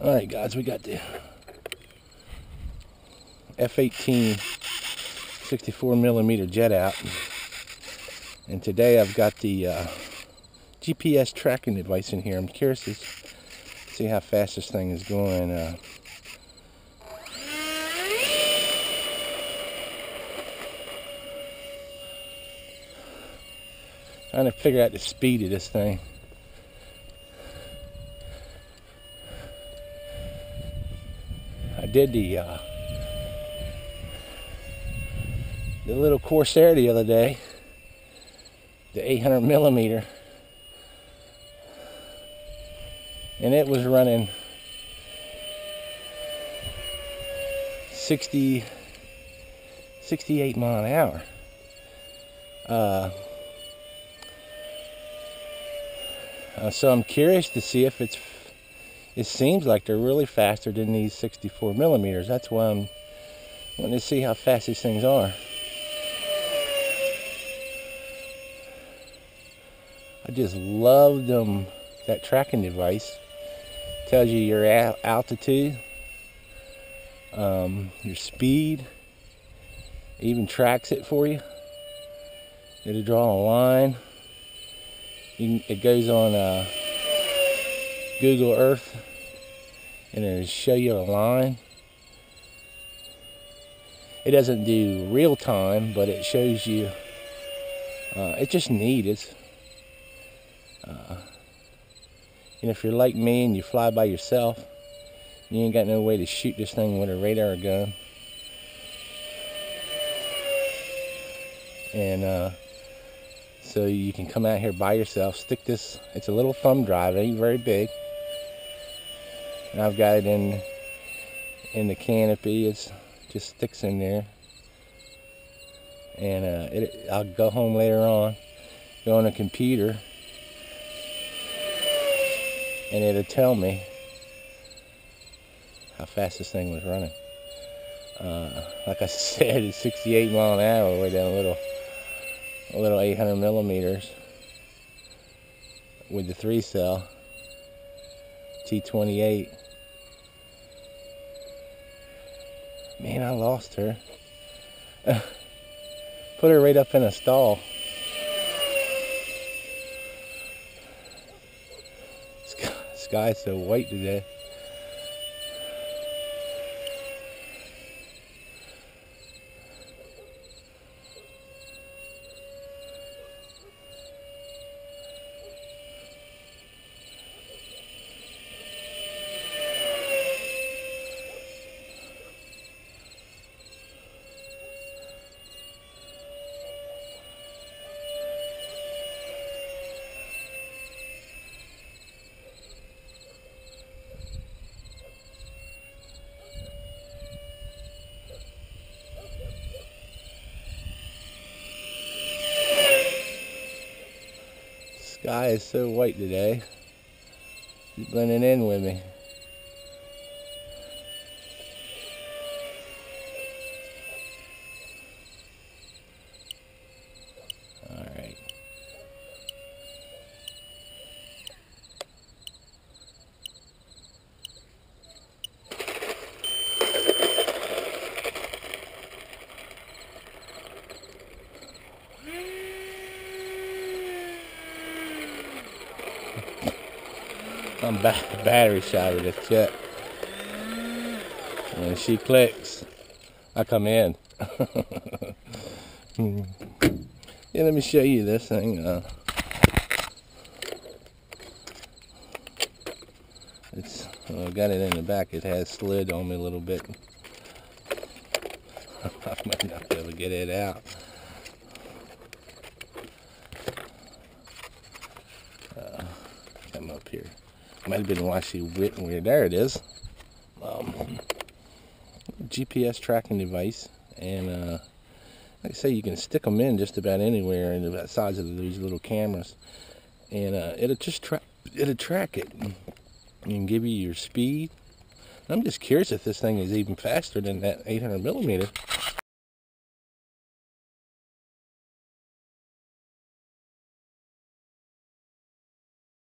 All right, guys, we got the F-18 64 millimeter jet out. And today I've got the uh, GPS tracking device in here. I'm curious to see how fast this thing is going. Uh, trying to figure out the speed of this thing. Did the uh, the little Corsair the other day, the 800 millimeter, and it was running 60, 68 mile an hour. Uh, uh, so I'm curious to see if it's it seems like they're really faster than these 64 millimeters. That's why I'm wanting to see how fast these things are. I just love them. That tracking device tells you your altitude, um, your speed, even tracks it for you. It'll draw a line. It goes on uh, Google Earth and it'll show you a line. It doesn't do real time, but it shows you. Uh, it's just neat. It's, uh, and if you're like me and you fly by yourself, you ain't got no way to shoot this thing with a radar gun. And uh, so you can come out here by yourself, stick this, it's a little thumb drive, it ain't very big and I've got it in in the canopy. It just sticks in there. And uh, it, I'll go home later on go on a computer. And it'll tell me how fast this thing was running. Uh, like I said it's 68 mile an hour way down a little a little 800 millimeters with the three cell T28. Man, I lost her. Put her right up in a stall. Sky's so white today. Sky is so white today. It's blending in with me. I'm ba battery shot of this jet. When she clicks, I come in. yeah, let me show you this thing. Uh, it's well, I got it in the back. It has slid on me a little bit. I might not be able to get it out. Uh, come up here. Might have been why she went weird. There it is. Um, GPS tracking device. And uh, like I say, you can stick them in just about anywhere in the size of these little cameras. And uh, it'll just track it'll track it and give you your speed. I'm just curious if this thing is even faster than that 800 millimeter.